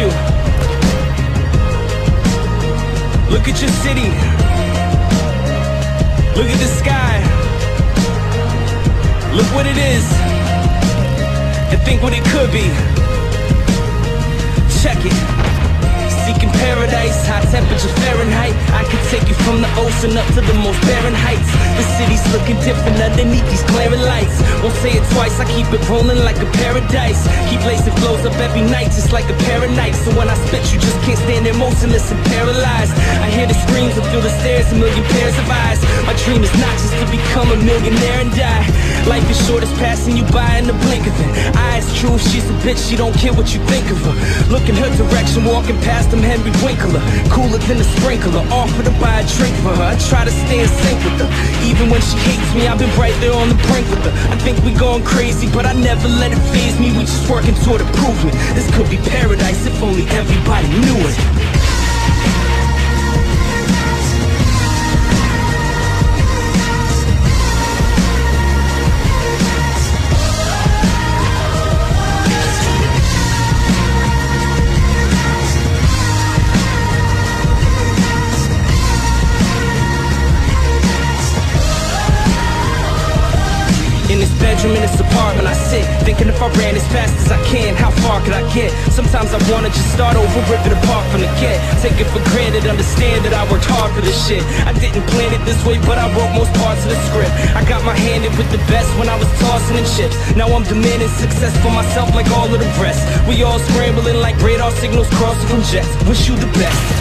you. Look at your city. Look at the sky. Look what it is. And think what it could be. Check it. Seeking paradise, high temperature Fahrenheit. Take you from the ocean up to the most barren heights. The city's looking different underneath these glaring lights. Won't say it twice, I keep it rolling like a paradise. Keep lacing flows up every night, just like a pair of. So when I spit, you just can't stand there motionless and paralyzed. I hear the screams and feel the stares, a million pairs of eyes. My dream is not just to become a millionaire and die. Life is short, it's passing you by in the blink of it. Eyes true, she's a bitch, she don't care what you think of her. Look in her direction, walking past them Henry Winkler. Cooler than a sprinkler, offer to buy a drink for her. I try to stay in sync with her. Even when she hates me, I've been right there on the brink with her. I think we going crazy, but I never let it faze me. We just working toward improvement. This could be paradise if only everybody In this bedroom, in this apartment, I sit Thinking if I ran as fast as I can, how far could I get? Sometimes I wanna just start over, rip it apart from the get. Take it for granted, understand that I worked hard for this shit. I didn't plan it this way, but I wrote most parts of the script. I got my hand in with the best when I was tossing in chips. Now I'm demanding success for myself like all of the rest. We all scrambling like radar signals crossing from jets. Wish you the best